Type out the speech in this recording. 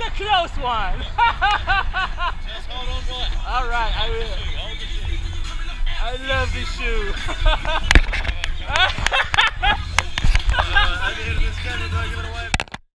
That's a close one. Just hold on to. All right, I will. I love this shoe. uh, I